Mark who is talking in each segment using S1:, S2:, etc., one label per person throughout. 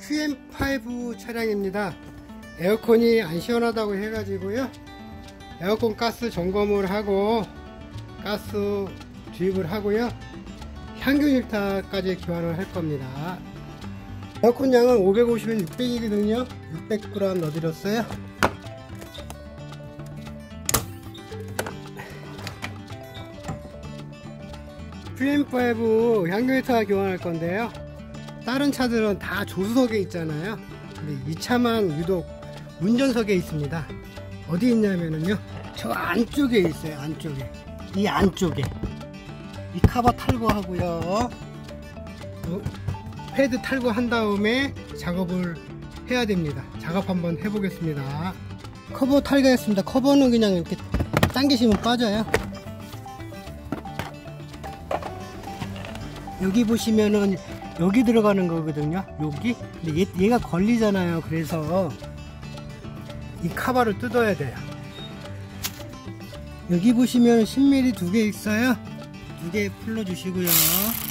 S1: QM5 차량입니다. 에어컨이 안 시원하다고 해가지고요. 에어컨 가스 점검을 하고 가스 주입을 하고요. 향균 일타까지 교환을 할 겁니다. 에어컨 양은 550엔 600이거든요. 600g 넣어드렸어요. QM5 향균 일타 교환할 건데요. 다른 차들은 다 조수석에 있잖아요. 근데 이 차만 유독 운전석에 있습니다. 어디 있냐면은요. 저 안쪽에 있어요. 안쪽에. 이 안쪽에. 이 카바 탈거하고요. 어, 패드 탈거한 다음에 작업을 해야 됩니다. 작업 한번 해보겠습니다. 커버 탈거했습니다. 커버는 그냥 이렇게 당기시면 빠져요. 여기 보시면은 여기 들어가는 거거든요. 여기. 근데 얘, 얘가 걸리잖아요. 그래서 이 카바를 뜯어야 돼요. 여기 보시면 10mm 두 개 있어요. 두 개 풀러 주시고요. 커버는요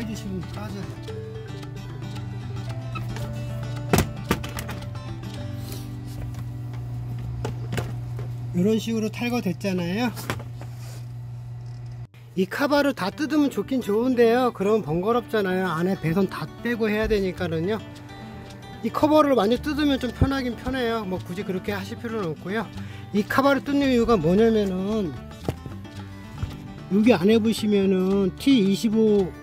S1: 빼주시면 빠져요. 이런 식으로 탈거됐잖아요. 이 카바를 다 뜯으면 좋긴 좋은데요. 그럼 번거롭잖아요. 안에 배선 다 빼고 해야 되니까는요. 이 커버를 많이 뜯으면 좀 편하긴 편해요. 뭐 굳이 그렇게 하실 필요는 없고요. 이 카바를 뜯는 이유가 뭐냐면은 여기 안에 보시면은 T25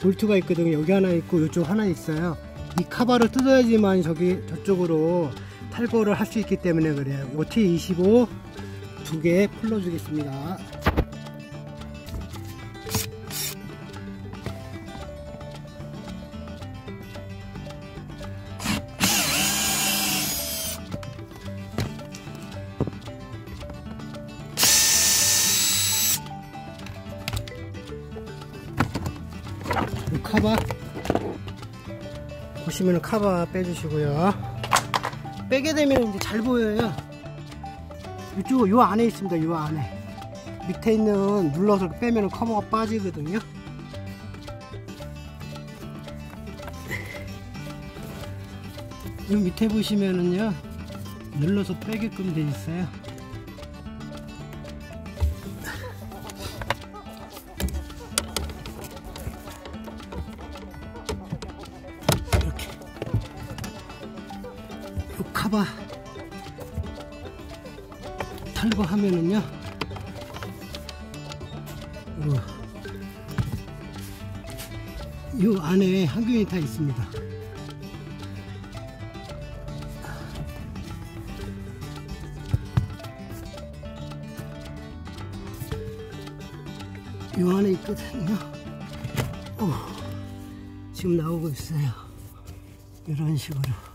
S1: 볼트가 있거든요. 여기 하나 있고 이쪽 하나 있어요. 이 카바를 뜯어야지만 저기 저쪽으로 탈거를 할 수 있기 때문에 그래요. 이 T25 두 개 풀러 주겠습니다 보시면 카바 빼주시고요. 빼게 되면 이제 잘 보여요. 이쪽 요 안에 있습니다 요 안에. 밑에 있는 눌러서 빼면 커버가 빠지거든요. 요 밑에 보시면은요 눌러서 빼게끔 돼 있어요 요 카바 탈거하면은요. 요, 요 안에 항균이 다 있습니다. 요 안에 있거든요. 오, 지금 나오고 있어요. 이런 식으로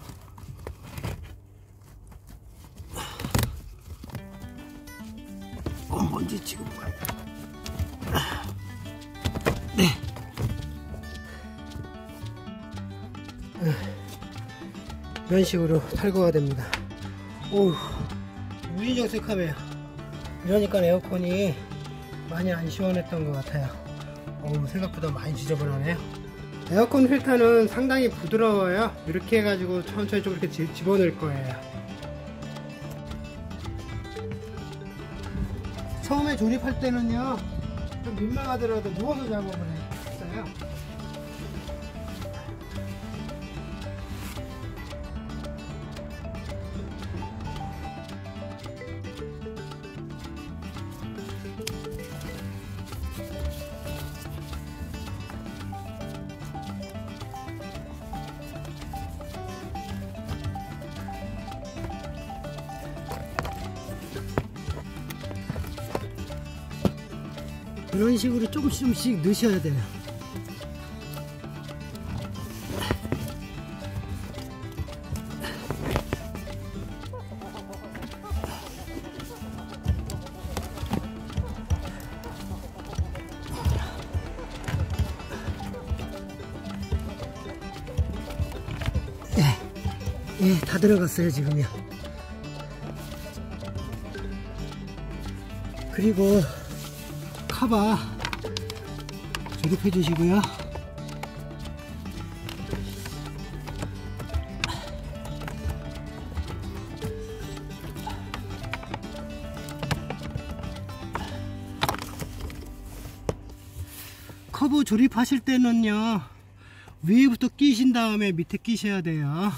S1: 어, 먼지 지금 네. 이런 식으로 탈거가 됩니다. 오 무인정색하네요. 이러니까 에어컨이 많이 안 시원했던 것 같아요. 어우 생각보다 많이 지저분하네요. 에어컨 필터는 상당히 부드러워요. 이렇게 해가지고 천천히 좀 이렇게 집- 집어넣을 거예요 처음에 조립할 때는요 좀 민망하더라도 누워서 작업을 했어요 이런 식으로 조금씩 조금씩 넣으셔야 돼요. 예, 예, 다 들어갔어요 지금요. 그리고 카바 조립해 주시고요. 커브 조립하실 때는요 위에부터 끼신 다음에 밑에 끼셔야 돼요.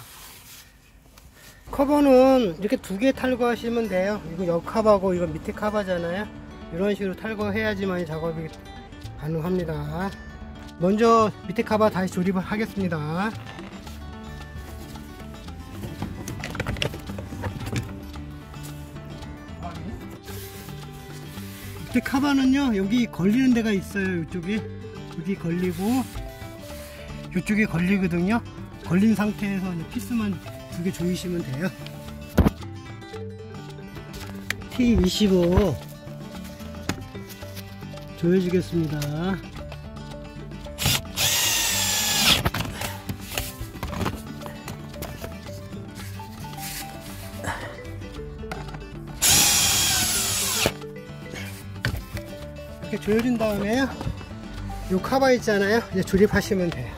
S1: 커버는 이렇게 두 개 탈거하시면 돼요. 이거 옆 카바고 이거 밑에 카바잖아요 이런 식으로 탈거해야지만 작업이 가능합니다. 먼저 밑에 카바 다시 조립을 하겠습니다. 밑에 카바는요 여기 걸리는 데가 있어요 이쪽에 여기 걸리고 이쪽에 걸리거든요. 걸린 상태에서 피스만 두 개 조이시면 돼요. T25 조여주겠습니다. 이렇게 조여준 다음에요 요 카바 있잖아요. 이제 조립하시면 돼요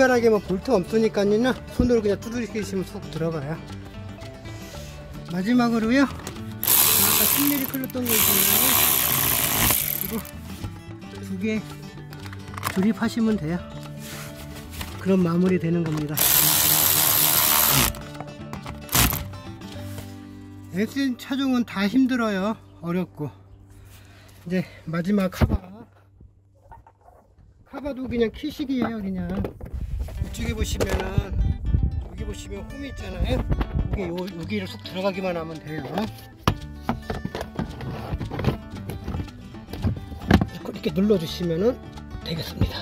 S1: 특별하게 뭐 볼트 없으니까요 손으로 그냥 두드리시면 쏙 들어가요. 마지막으로요 아까 10mm 클렀던 거 있잖아요. 이거 두 개 조립하시면 돼요. 그럼 마무리 되는 겁니다. SN 차종은 다 힘들어요. 어렵고. 이제 마지막 카바. 카바도 그냥 키식이에요 그냥 이쪽에 보시면은 여기 보시면 홈이 있잖아요. 요, 여기를 쏙 들어가기만 하면 돼요. 이렇게 눌러 주시면은 되겠습니다.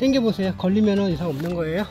S1: 당겨 보세요. 걸리면은 이상 없는 거예요